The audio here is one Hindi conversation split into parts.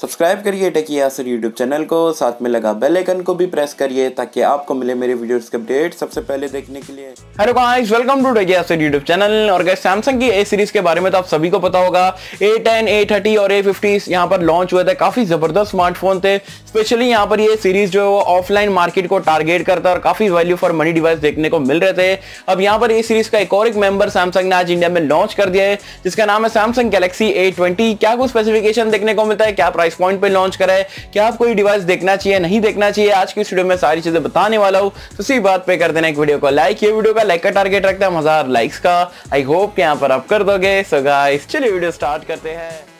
सब्सक्राइब करिए टेकी यासर यूट्यूब चैनल को साथ में लगा बेल आइकन को भी प्रेस करिए ताकि आपको मिले मेरे वीडियोस के अपडेट सबसे पहले देखने के लिए। Hello guys welcome to Techy Yasar YouTube channel और गाइस सैमसंग की ए सीरीज़ के बारे में तो आप सभी को पता होगा A10, A30 और A50 यहाँ पर लॉन्च हुए थे काफ़ी ज़बरदस्त स्मार्टफ़ोन थे। स्पेशली यहाँ पर ये सीरीज़ जो है ऑफलाइन मार्केट को टारगेट करता है और काफ़ी वैल्यू फॉर मनी डिवाइस देखने को मिल रहे थे। अब यहाँ पर ये सीरीज़ का एक और एक मेंबर सैमसंग ने आज इंडिया में लॉन्च कर दिया है जिसका नाम है सैमसंग गैलेक्सी ए क्या कुछ स्पेसिफिकेशन देखने को मिलता है क्या प्राइस पॉइंट पे लॉन्च करा है। क्या आपको ये डिवाइस देखना चाहिए, नहीं देखना चाहिए? आज की वीडियो में सारी चीज़ें बताने वाला हूँ। तो इसी बात पे कर देना एक वीडियो को लाइक ये वीडियो का लाइक का टारगेट रखता है हज़ार लाइक्स का। आई होप यहाँ पर आप कर दोगे। सो गाइस चलिए वीडियो स्टार्ट करते हैं।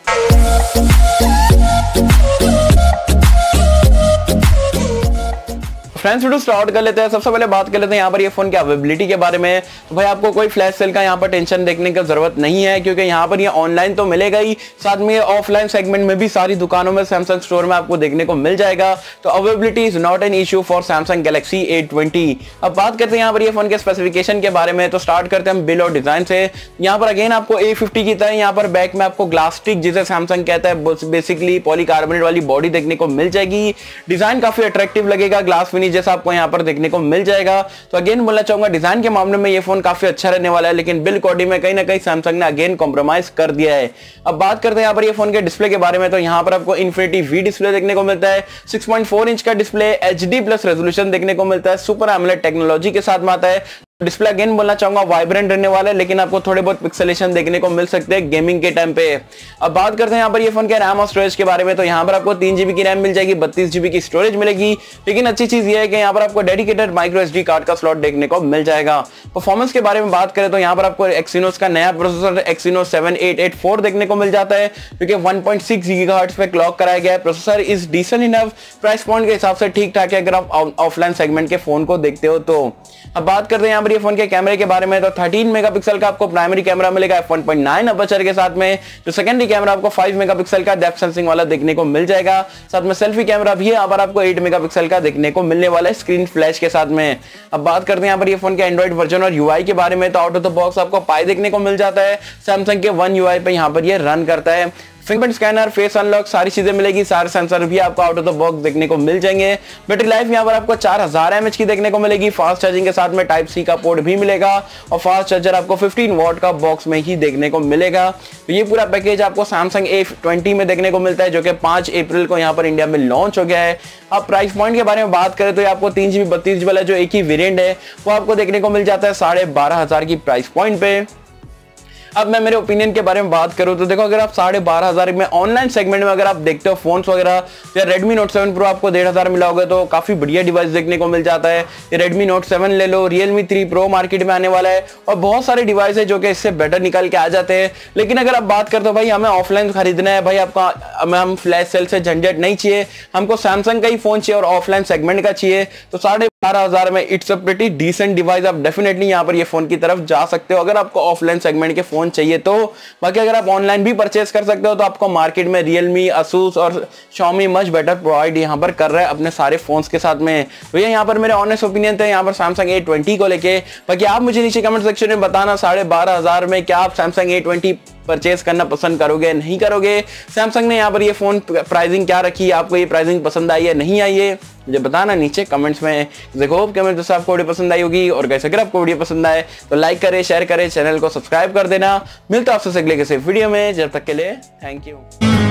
फ्रेंड्स वीडियो स्टार्ट कर लेते हैं। सबसे पहले बात कर लेते हैं यहाँ पर ये फ़ोन की अवेबिलिटी के बारे में। तो भाई, आपको कोई फ्लैश सेल का यहाँ पर टेंशन देखने की ज़रूरत नहीं है, क्योंकि यहाँ पर ये ऑनलाइन तो मिलेगा ही। साथ में ऑफलाइन सेगमेंट में भी सारी दुकानों में सैमसंग स्टोर में आपको देखने को मिल जाएगा। तो availability is not an issue for Samsung Galaxy A अब बात करते हैं यहाँ पर ये फ़ोन के स्पेसिफिकेशन के बारे में। तो स्टार्ट करते हैं बिल और डिज़ाइन से। यहाँ पर अगेन आपको ए की तरह यहाँ पर बैक में आपको ग्लास्टिक जिसे सैमसंग कहता है बेसिकली पॉलीकार्बोनेट वाली बॉडी देखने को मिल जाएगी। डिज़ाइन काफ़ी अट्रैक्टिव लगेगा। ग्लास फिनिश जैसा आपको यहाँ पर देखने को मिल जाएगा। तो अगेन बोलना चाहूँगा डिज़ाइन के मामले में ये फ़ोन काफ़ी अच्छा रहने वाला है, लेकिन बिल क्वालिटी में कहीं ना कहीं सैमसंग ने अगेन कॉम्प्रोमाइज कर दिया है। अब बात करते हैं यहाँ पर ये फ़ोन के डिस्प्ले के बारे में तो यहाँ पर आपको इन्फिनिटी वी डिस्प्ले देखने को मिलता है 6.4 इंच का डिस्प्ले एच प्लस रेजोल्यूशन देखने को मिलता है सुपर एमलेट टेक्नोलॉजी के साथ में आता है। डिस्प्ले अगेन बोलना चाहूँगा वाइब्रेंट रहने वाला है लेकिन आपको थोड़े बहुत पिक्सलेशन देखने को मिल सकते हैं गेमिंग के टाइम पे। अब बात करते हैं यहाँ पर ये फ़ोन के रैम और स्टोरेज के बारे में तो यहाँ पर आपको तीन जीबी की रैम मिल जाएगी, बत्तीस जीबी की स्टोरेज मिलेगी। लेकिन अच्छी चीज़ ये है कि यहाँ पर आपको डेडिकेटेड माइक्रो एस कार्ड का स्लॉट देखने को मिल जाएगा। परफॉर्मेंस के बारे में बात करें तो यहाँ पर आपको एक्सीनोस का नया प्रोसेसर एक्सीनो सेवन देखने को मिल जाता है, क्योंकि वन पॉइंट पे क्लॉक कराया गया है। Processor is decent enough price point के हिसाब से ठीक ठाक है, अगर आप ऑफलाइन सेगमेंट के फ़ोन को देखते हो तो। अब बात करते हैं यहाँ पर ये फ़ोन के कैमरे के बारे में तो 13 मेगापिक्सल का आपको प्राइमरी कैमरा मिलेगा f1.9 अपर्चर के साथ में। जो सेकेंडरी कैमरा आपको 5 मेगापिक्सल का डेप्थ सेंसिंग वाला देखने को मिल जाएगा। साथ में सेल्फी कैमरा भी यहाँ पर आपको 8 मेगापिक्सल का देखने को मिलने वाला है स्क्रीन फ्लैश के साथ में। अब बात करते हैं यहाँ पर ये फ़ोन के एंड्रॉइड वर्जन और यूआई के बारे में। तो आउट ऑफ़ द बॉक्स आपको पाई देखने को मिल जाता है सैमसंग के वन यूआई पे यहाँ पर ये रन करता है। फिंगरप्रिंट स्कैनर फेस अनलॉक सारी चीज़ें मिलेगी। सारे सेंसर भी आपको आउट ऑफ़ द बॉक्स देखने को मिल जाएँगे। बैटरी लाइफ यहाँ पर आपको चार हज़ार एमएच की देखने को मिलेगी। फास्ट चार्जिंग के साथ में टाइप सी का पोर्ट भी मिलेगा और फास्ट चार्जर आपको 15 वॉट का बॉक्स में ही देखने को मिलेगा। तो ये पूरा पैकेज आपको सैमसंग ए में देखने को मिलता है, जो कि पाँच अप्रैल को यहाँ पर इंडिया में लॉन्च हो गया है। अब प्राइस पॉइंट के बारे में बात करें तो आपको तीन जीबी बत्तीस जीबी वाला जो एक ही वेरियंट है, वो आपको देखने को मिल जाता है साढ़े बारह हज़ार की प्राइस पॉइंट पे। अब मैं मेरे ओपिनियन के बारे में बात करूँ तो देखो, अगर आप साढ़े बारह हज़ार में ऑनलाइन सेगमेंट में अगर आप देखते हो फोन्स वगैरह, या रेडमी नोट सेवन प्रो आपको डेढ़ हज़ार मिला होगा तो काफ़ी बढ़िया डिवाइस देखने को मिल जाता है। रेडमी नोट सेवन ले लो रियलमी थ्री प्रो मार्केट में आने वाला है, और बहुत सारे डिवाइस है जो कि इससे बेटर निकल के आ जाते हैं। लेकिन अगर आप बात करते हो, भाई, हमें ऑफलाइन खरीदना है, भाई, आपका, हमें, हम फ्लैश सेल से झंझट नहीं चाहिए। हमको सैमसंग का ही फ़ोन चाहिए और ऑफलाइन सेगमेंट का चाहिए। तो साढ़े बारह हज़ार में it's a pretty decent device आप डेफिनेटली यहाँ पर ये फ़ोन की तरफ़ जा सकते हो। अगर आपको ऑफलाइन सेगमेंट के फ़ोन चाहिए तो। बाकी अगर आप ऑनलाइन भी परचेस कर सकते हो तो आपको मार्केट में रियलमी असूस और शॉमी मच बेटर प्रोवाइड यहाँ पर कर रहे हैं अपने सारे फोन्स के साथ में। भैया यहाँ पर मेरे ऑनेस्ट ओपिनियन थे। यहाँ पर सैमसंग ए ट्वेंटी को लेके। बाकी आप मुझे नीचे कमेंट सेक्शन में बताना साढ़े बारह हज़ार में क्या आप सैमसंग ए ट्वेंटी परचेज करना पसंद करोगे, नहीं करोगे। सैमसंग ने यहाँ पर ये फ़ोन प्राइसिंग क्या रखी? आपको ये प्राइसिंग पसंद आई है नहीं आई है? मुझे बताना नीचे कमेंट्स में। देखो कमेंट दोस्तों आपको वीडियो पसंद आई होगी और कैसे अगर आपको वीडियो पसंद आए तो लाइक करें शेयर करें चैनल को सब्सक्राइब कर देना। मिलता आपसे अगले किसी वीडियो में। जब तक के लिए थैंक यू